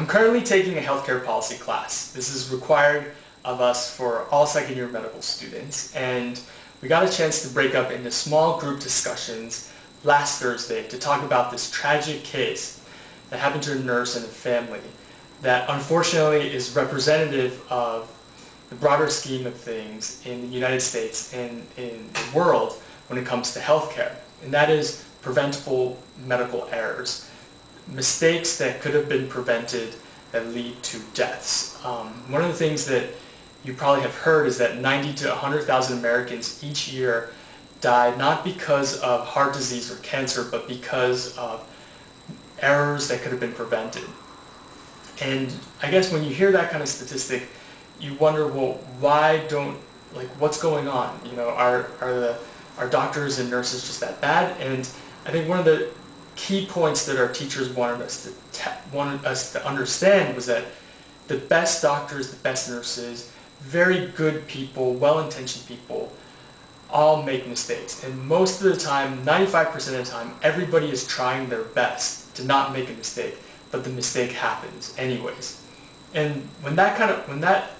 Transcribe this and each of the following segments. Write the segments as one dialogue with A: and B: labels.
A: I'm currently taking a healthcare policy class. This is required of us for all second year medical students and we got a chance to break up into small group discussions last Thursday to talk about this tragic case that happened to a nurse and a family that unfortunately is representative of the broader scheme of things in the United States and in the world when it comes to healthcare. And that is preventable medical errors. Mistakes that could have been prevented that lead to deaths. Um, one of the things that you probably have heard is that 90 to 100,000 Americans each year die not because of heart disease or cancer, but because of errors that could have been prevented. And I guess when you hear that kind of statistic, you wonder, well, why don't, like, what's going on? You know, are, are, the, are doctors and nurses just that bad? And I think one of the key points that our teachers wanted us to, wanted us to understand was that the best doctors, the best nurses, very good people, well-intentioned people, all make mistakes. And most of the time, 95% of the time, everybody is trying their best to not make a mistake, but the mistake happens anyways. And when that kind of, when that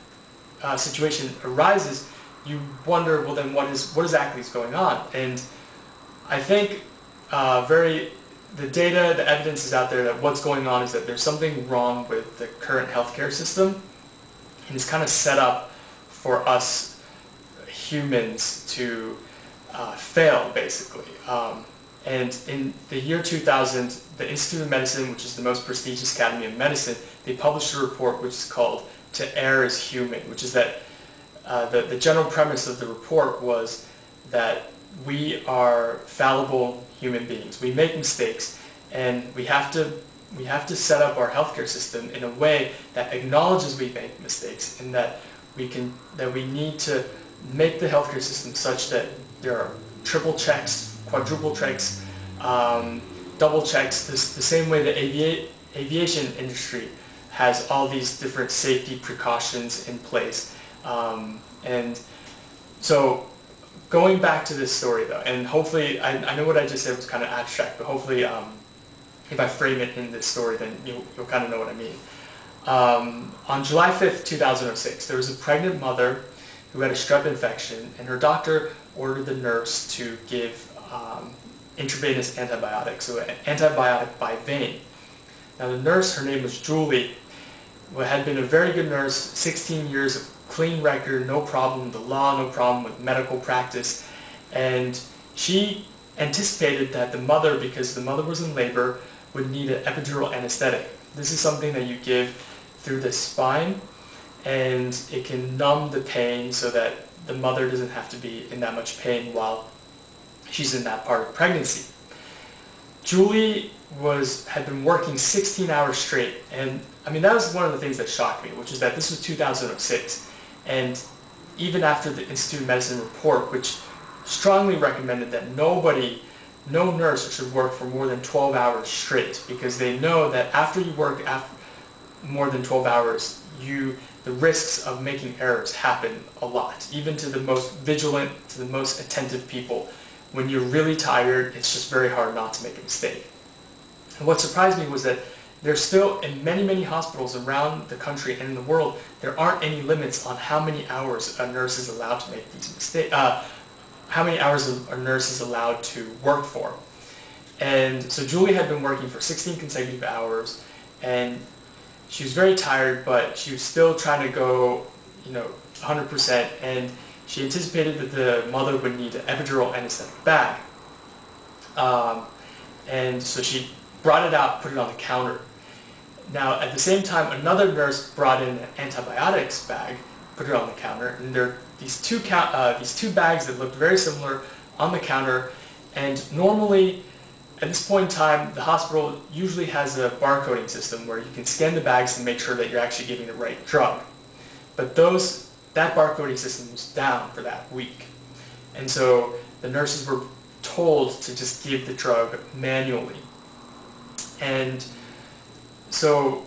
A: uh, situation arises, you wonder, well then what is, what exactly is going on? And I think uh, very, the data, the evidence is out there that what's going on is that there's something wrong with the current healthcare system. And it's kind of set up for us humans to uh, fail, basically. Um, and in the year 2000, the Institute of Medicine, which is the most prestigious academy of medicine, they published a report which is called To Err is Human, which is that uh, the, the general premise of the report was that we are fallible human beings. We make mistakes and we have to we have to set up our healthcare system in a way that acknowledges we make mistakes and that we can that we need to make the healthcare system such that there are triple checks, quadruple checks, um, double checks, this, the same way the avi aviation industry has all these different safety precautions in place. Um, and so going back to this story though, and hopefully, I, I know what I just said was kind of abstract, but hopefully um, if I frame it in this story, then you'll, you'll kind of know what I mean. Um, on July 5th, 2006, there was a pregnant mother who had a strep infection, and her doctor ordered the nurse to give um, intravenous antibiotics, so an antibiotic by vein. Now the nurse, her name was Julie, had been a very good nurse, 16 years of clean record, no problem with the law, no problem with medical practice, and she anticipated that the mother, because the mother was in labor, would need an epidural anesthetic. This is something that you give through the spine and it can numb the pain so that the mother doesn't have to be in that much pain while she's in that part of pregnancy. Julie was had been working 16 hours straight and I mean that was one of the things that shocked me which is that this was 2006 and even after the Institute of Medicine report which strongly recommended that nobody no nurse should work for more than 12 hours straight because they know that after you work after more than 12 hours, you the risks of making errors happen a lot, even to the most vigilant, to the most attentive people. When you're really tired, it's just very hard not to make a mistake. And what surprised me was that there's still, in many, many hospitals around the country and in the world, there aren't any limits on how many hours a nurse is allowed to make these mistakes, uh, how many hours a nurse is allowed to work for. And so Julie had been working for 16 consecutive hours, and she was very tired, but she was still trying to go, you know, 100%, and she anticipated that the mother would need an epidural anesthetic bag. Um, and so she brought it out, put it on the counter. Now, at the same time, another nurse brought in an antibiotics bag, put it on the counter, and there are these two, uh, these two bags that looked very similar on the counter, and normally at this point in time, the hospital usually has a barcoding system where you can scan the bags to make sure that you're actually giving the right drug. But those, that barcoding system was down for that week. And so the nurses were told to just give the drug manually. And so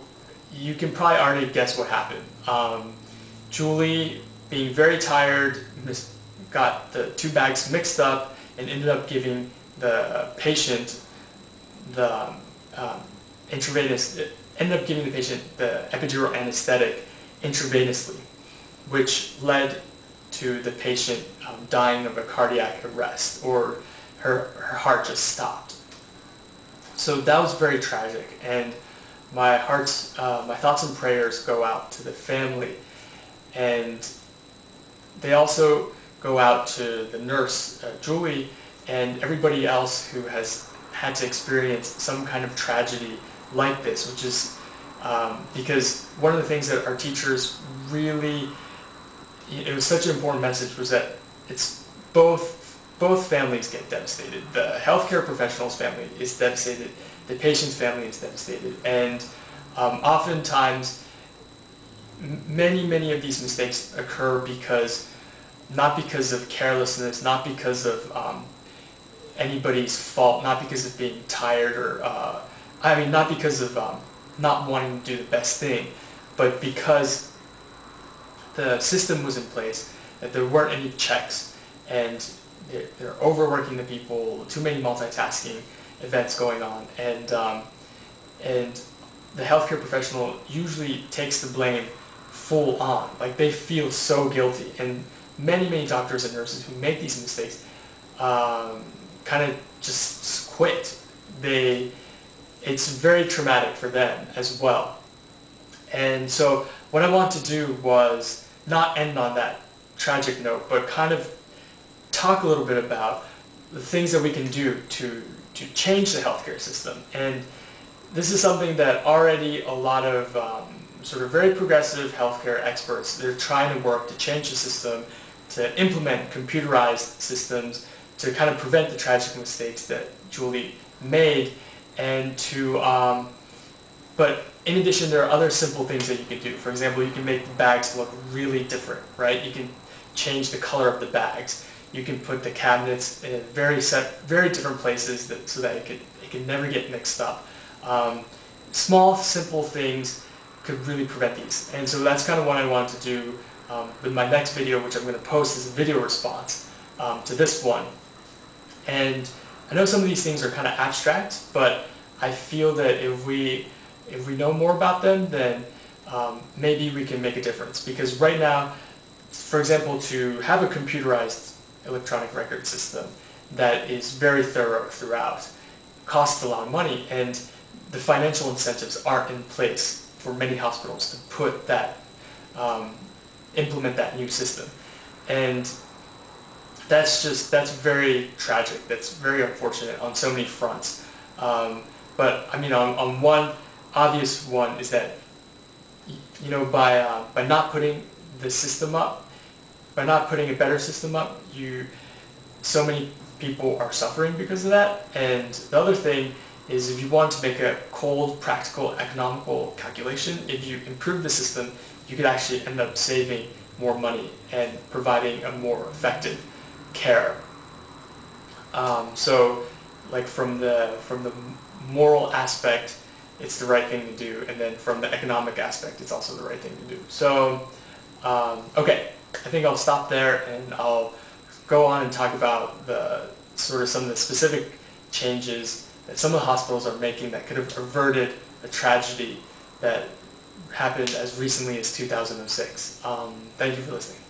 A: you can probably already guess what happened. Um, Julie, being very tired, got the two bags mixed up and ended up giving the patient the um, intravenous ended up giving the patient the epidural anesthetic intravenously, which led to the patient um, dying of a cardiac arrest or her, her heart just stopped. So that was very tragic and my heart's, uh, my thoughts and prayers go out to the family and they also go out to the nurse, uh, Julie, and everybody else who has had to experience some kind of tragedy like this, which is um, because one of the things that our teachers really, it was such an important message was that it's both both families get devastated. The healthcare professional's family is devastated. The patient's family is devastated. And um, oftentimes, many, many of these mistakes occur because, not because of carelessness, not because of um, anybody's fault, not because of being tired or, uh, I mean, not because of um, not wanting to do the best thing, but because the system was in place, that there weren't any checks, and they're, they're overworking the people, too many multitasking events going on, and um, and the healthcare professional usually takes the blame full on. Like they feel so guilty, and many many doctors and nurses who make these mistakes um, kind of just quit. They it's very traumatic for them as well. And so what I want to do was not end on that tragic note, but kind of talk a little bit about the things that we can do to, to change the healthcare system. And this is something that already a lot of um, sort of very progressive healthcare experts, they're trying to work to change the system, to implement computerized systems, to kind of prevent the tragic mistakes that Julie made and to, um, but in addition, there are other simple things that you can do. For example, you can make the bags look really different, right? You can change the color of the bags. You can put the cabinets in very set, very different places that, so that it could, it can never get mixed up. Um, small, simple things could really prevent these. And so that's kind of what I want to do um, with my next video, which I'm going to post as a video response um, to this one. And I know some of these things are kind of abstract, but I feel that if we if we know more about them, then um, maybe we can make a difference. Because right now, for example, to have a computerized electronic record system that is very thorough throughout costs a lot of money, and the financial incentives aren't in place for many hospitals to put that um, implement that new system. And that's just that's very tragic. That's very unfortunate on so many fronts. Um, but I mean, on, on one obvious one is that you know by uh, by not putting the system up, by not putting a better system up, you so many people are suffering because of that. And the other thing is if you want to make a cold, practical, economical calculation, if you improve the system, you could actually end up saving more money and providing a more effective care. Um, so, like from the from the moral aspect, it's the right thing to do, and then from the economic aspect, it's also the right thing to do. So, um, okay, think I'll stop there, and I'll go on and talk about the sort of some of the specific changes that some of the hospitals are making that could have averted a tragedy that happened as recently as 2006. Um, thank you for listening.